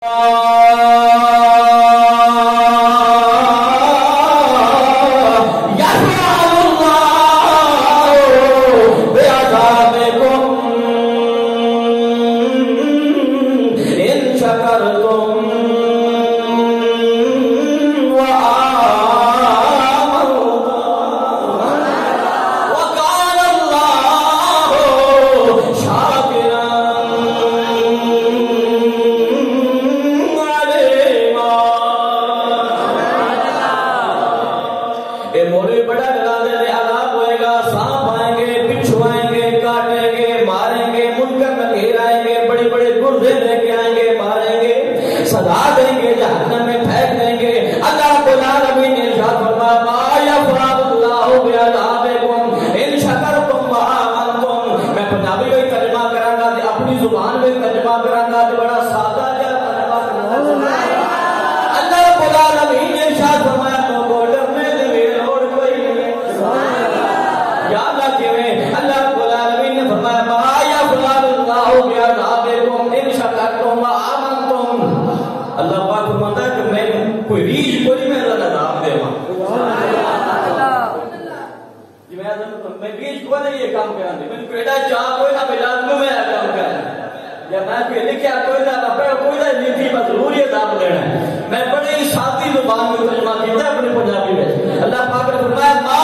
啊。फरमा देता है अपने पंजाबी में अल्लाह पाक ने फरमाया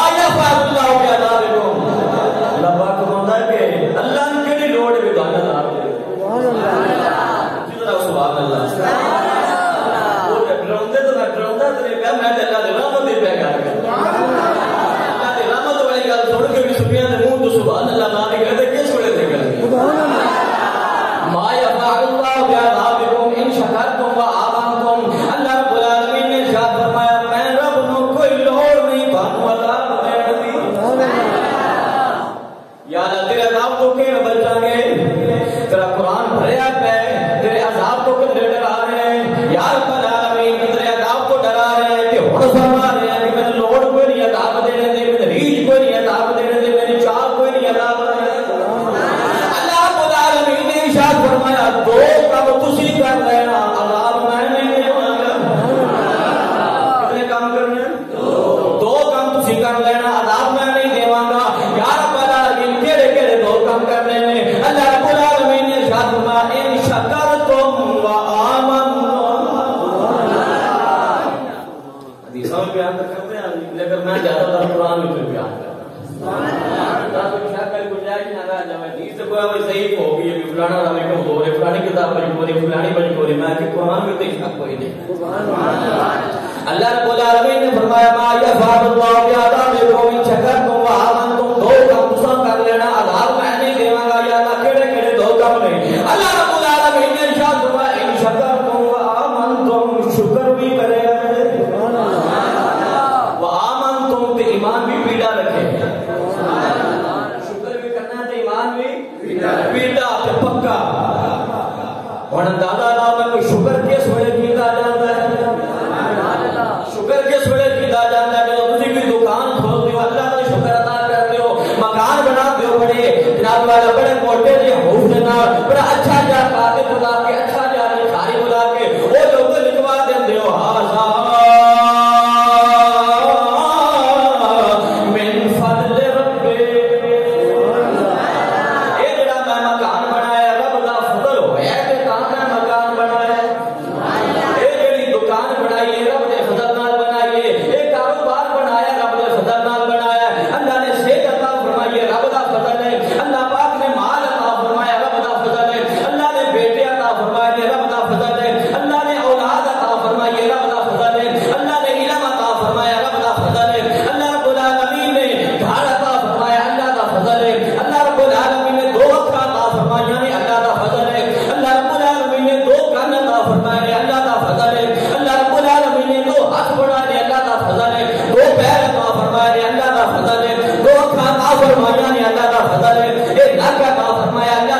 Allahumma ya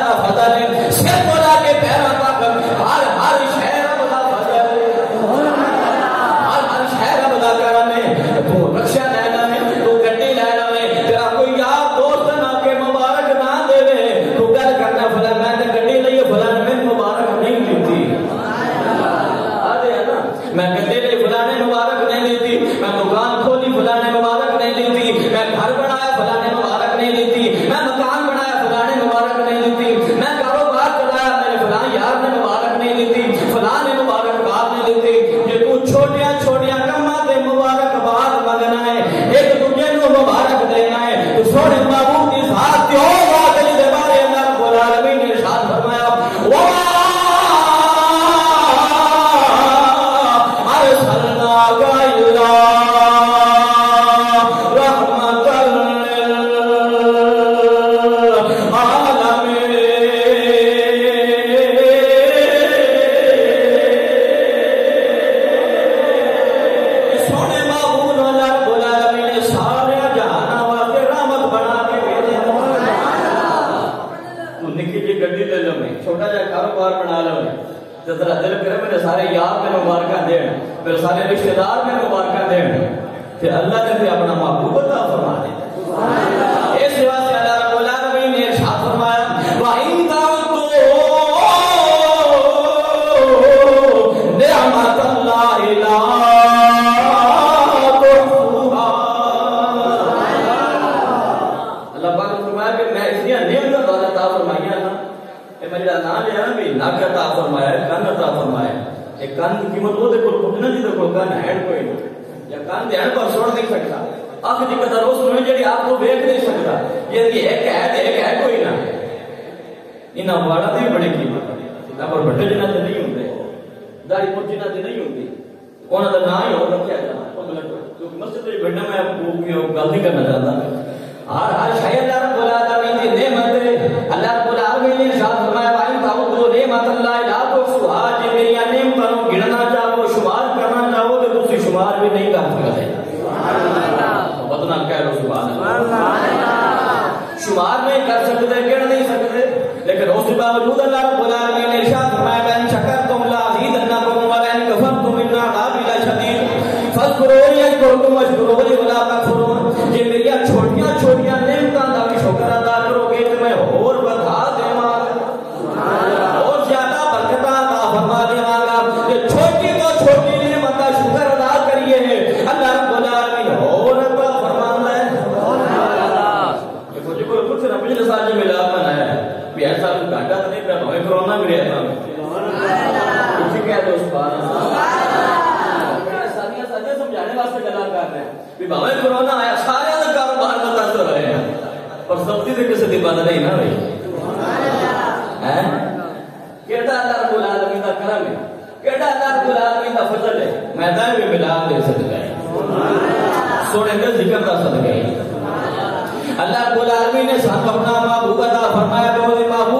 भी कोरोना आया सारे का कारोबार तो रहे पर सब्ज़ी किसी की बंद नहीं ना भाई है केड़ा अल्लाह रब्बुल आलमीन का करम है केड़ा अल्लाह रब्बुल आलमीन का फजल है दे है सोने ज़िक्र है अल्लाह रब्बुल आलमीन ने सब अपना महबूब अता फरमाया महबूब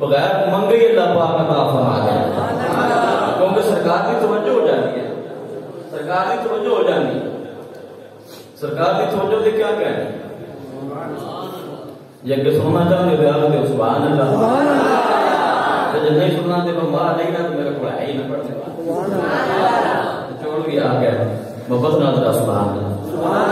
बगैर मंगे ही अल्लाह पाक अता फरमा देना क्योंकि सरकार की तवज्जो हो जाती है। सरकार की तवज्जो हो जाती है। सरकार की तवज्जो से क्या कहना ये अगर सुनना चाहते हो आप तो सुभान अल्लाह तो जब नहीं सुनना तो बाहर नहीं ना तो मेरे को है ही ना पड़ने छोड़ भी आ गया। मोहब्बत ना सुभान अल्लाह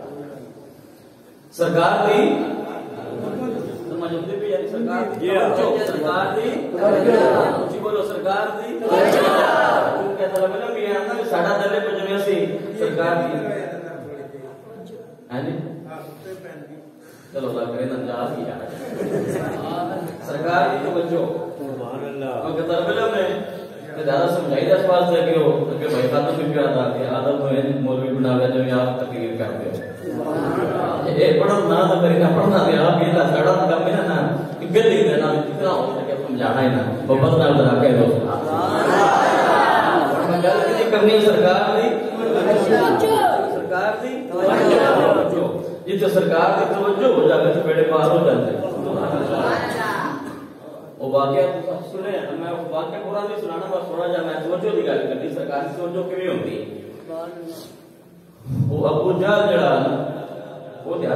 करना सरकार दी समझ में भी यानी सरकार दी सरकार दी जी बोलो सरकार दी तुम कैसा लगा ना मैं आना साडा दले पंजवे सी सरकार दी है नी चलो बात करें ना जा ही यार सरकार की तवज्जो सुभान अल्लाह और कतर में ज़्यादा समझाई दस वास्ते कि वो कि भाई खत्म भी क्या था कि आदत तो है मौलवी बना गया जो आप तकरीर करते हो ये पढ़ो ना तो करी ना पढ़ना दे आप ये ना सड़ा कम है ना कि गल ही देना कितना हो सके समझाना ही ना। वो बस ना जरा कह दो। मैं गल की करनी सरकार दी। सरकार दी तवज्जो। तो सरकार की तवज्जो हो जाए तो बेड़े पार हो जाते वो वाकया तो सुने मैं पूरा नहीं सुनाना थोड़ा जा, मैं सोचो गल करनी, सरकारी सोचो किवें होंदी अबू जहल जड़ा, वो ते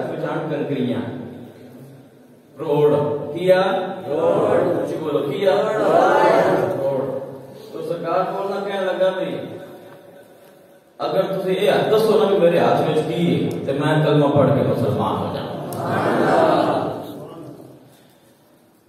रोड, किया? रोड। कुछ बोलो, किया? रोड। तो सरकार को ना लगा भी, अगर तुझे ये दसो ना मेरे हाथ में की तो मैं कलमा पढ़ के मुसलमान हो जाऊँ।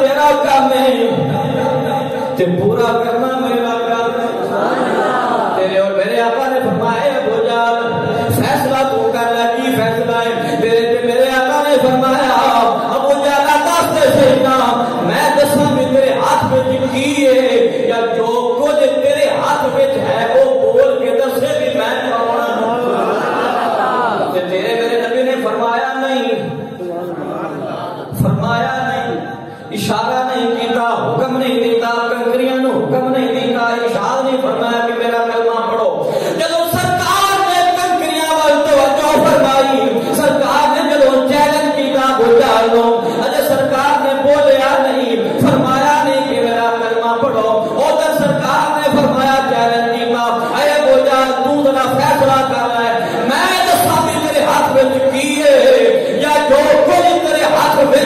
तेरा काम है ते पूरा करना मेरा फरमाया चैलेंजी का अरे बोझा तू जरा फैसला कर रहा है। मैं तो सामी तेरे हाथ में की या जो कुछ तेरे हाथ में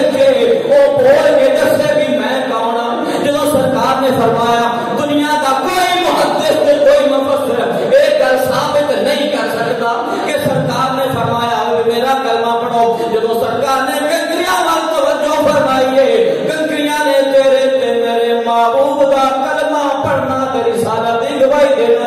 वो बोल के दसे भी मैं कौन जो सरकार ने फरमाया, दुनिया का कोई मुहदस से कोई मुफसर एक गल साबित नहीं कर सकता कि सरकार ने फरमाया, मेरा कलमा पढ़ो। जो सरकार 되는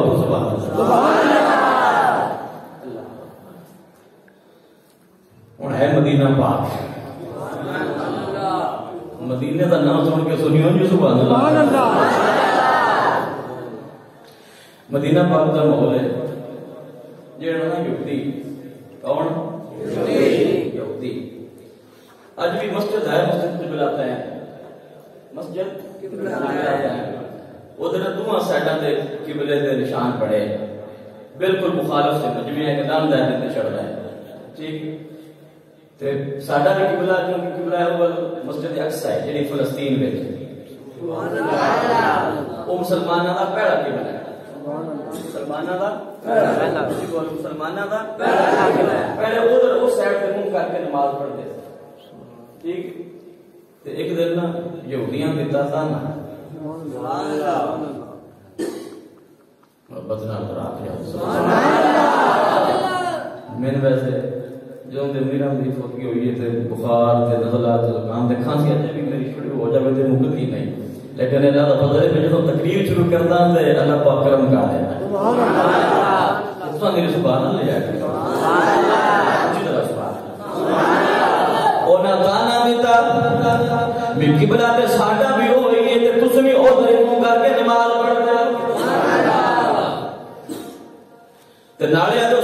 बोल के जाने हो सुभान अल्लाह ਹੁਣ ਹੈ ਮਦੀਨਾ ਪਾਕ ਮਦੀਨੇ ਦਾ ਨਾਮ ਸੁਣ ਕੇ ਸੁਣਿਓ ਜੀ ਸੁਭਾਨ ਅੱਲਾਹ ਮਦੀਨਾ ਪਾਕ ਦਾ ਮਾਹੌਲ ਹੈ ਜਿਹੜਾ ਨਾ ਯੁਕਤੀ ਕੌਣ ਯੁਕਤੀ आज भी मस्जिद है मस्जिद में बुलाते हैं मस्जिद बुलाते हैं उधर दोनों साइडों से किबले के निशान पड़े बिल्कुल मुखालफ से मजमे एकदम दहरे चढ़ रहा है ठीक? तो साडा भी किबला जो किबला है वह मस्जिद अक्स है जी फलस्तीन में मुसलमाना का पहला किबला है। मुसलमाना था बदनाम तो वैसे जो मेरा भी फौतगी हुई है तो बुखार से नजला जुकाम से खांसी अजय भी मेरी शुरू हो जावे थे मुकद नहीं। लेकिन अल्लाह का फजल है जब तकरीर शुरू करता है तो अल्लाह पाक करम का है। सुभान अल्लाह। उसका मेरे सुभान अल्लाह ले जाके सुभान अल्लाह अच्छी तरह सुभान अल्लाह और ना दाना देता मिकी बनाते साडा भी मुँह करके नमाज़ पढ़ना तो नाले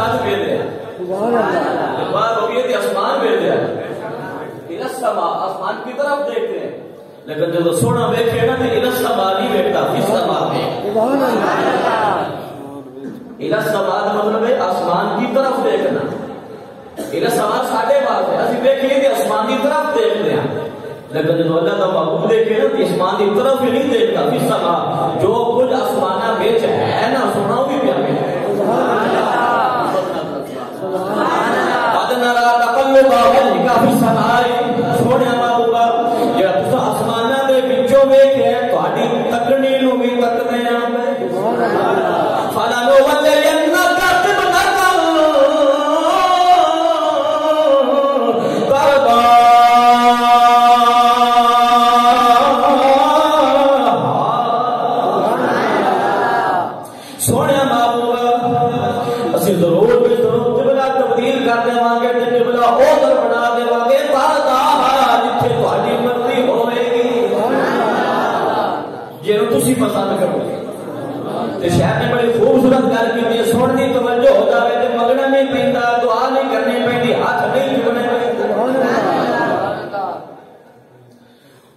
उठाई तो छत पे दे सुभान अल्लाह बात हो गई थी आसमान पे दे इला समा, आसमान की तरफ़ देखते हैं। लेकिन जब सोना देखे ना तो इला समा नहीं देखता इस इला समा मतलब आसमान की तरफ़ देखना। इला समा साढ़े बात है। असि आसमान की तरफ़ देखते हैं। लेकिन जो अल्लाह का महबूब देखे ना तो आसमान की तरफ़ ही नहीं देखता फिर समा। जो कुछ आसमाना बेच है ना सुना भी प्यारे सोने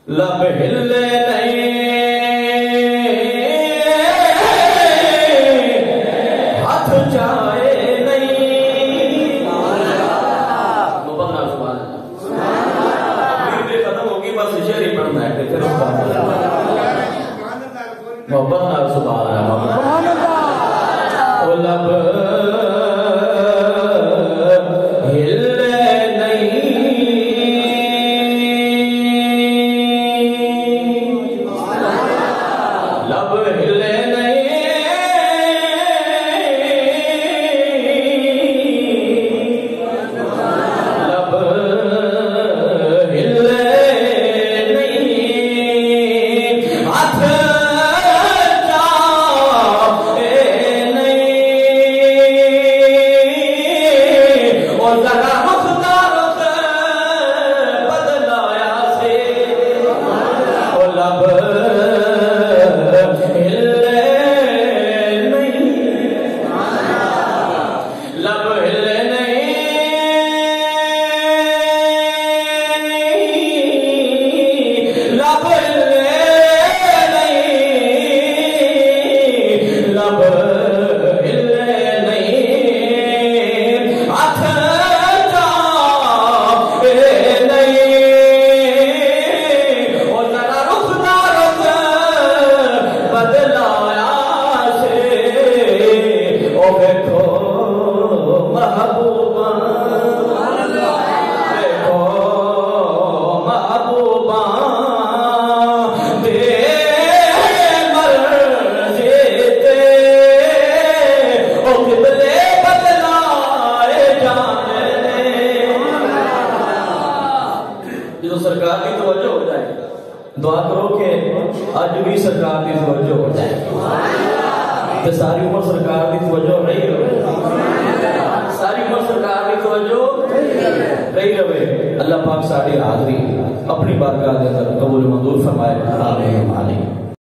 La behille